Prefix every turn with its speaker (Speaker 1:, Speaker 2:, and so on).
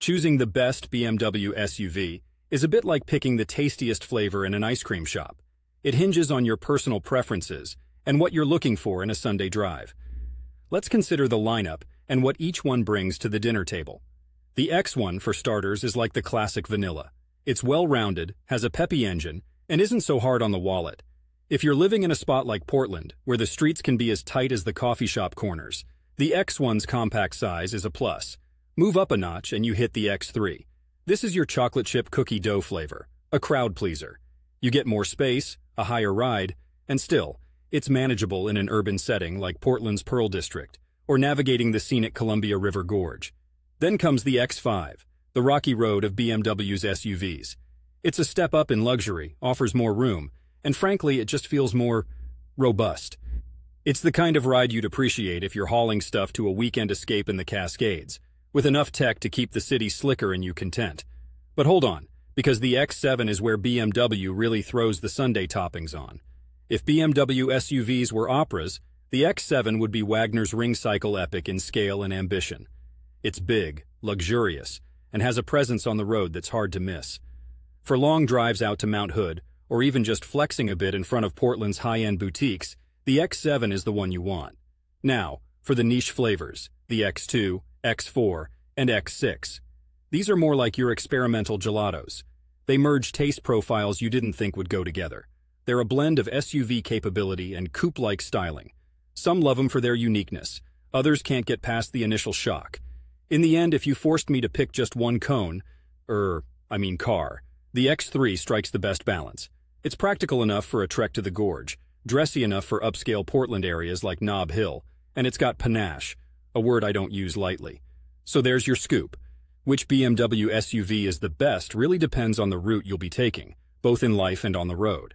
Speaker 1: Choosing the best BMW SUV is a bit like picking the tastiest flavor in an ice cream shop. It hinges on your personal preferences and what you're looking for in a Sunday drive. Let's consider the lineup and what each one brings to the dinner table. The X1, for starters, is like the classic vanilla. It's well-rounded, has a peppy engine, and isn't so hard on the wallet. If you're living in a spot like Portland, where the streets can be as tight as the coffee shop corners, the X1's compact size is a plus. Move up a notch and you hit the X3. This is your chocolate chip cookie dough flavor, a crowd pleaser. You get more space, a higher ride, and still, it's manageable in an urban setting like Portland's Pearl District, or navigating the scenic Columbia River Gorge. Then comes the X5, the rocky road of BMW's SUVs. It's a step up in luxury, offers more room, and frankly, it just feels more robust. It's the kind of ride you'd appreciate if you're hauling stuff to a weekend escape in the Cascades, with enough tech to keep the city slicker and you content. But hold on, because the X7 is where BMW really throws the sundae toppings on. If BMW SUVs were operas, the X7 would be Wagner's ring cycle epic in scale and ambition. It's big, luxurious, and has a presence on the road that's hard to miss. For long drives out to Mount Hood, or even just flexing a bit in front of Portland's high-end boutiques, the X7 is the one you want. Now, for the niche flavors, the X2, X4, and X6. These are more like your experimental gelatos. They merge taste profiles you didn't think would go together. They're a blend of SUV capability and coupe-like styling. Some love them for their uniqueness. Others can't get past the initial shock. In the end, if you forced me to pick just one cone, er, I mean car, the X3 strikes the best balance. It's practical enough for a trek to the gorge, dressy enough for upscale Portland areas like Nob Hill, and it's got panache, a word I don't use lightly. So there's your scoop. Which BMW SUV is the best really depends on the route you'll be taking, both in life and on the road.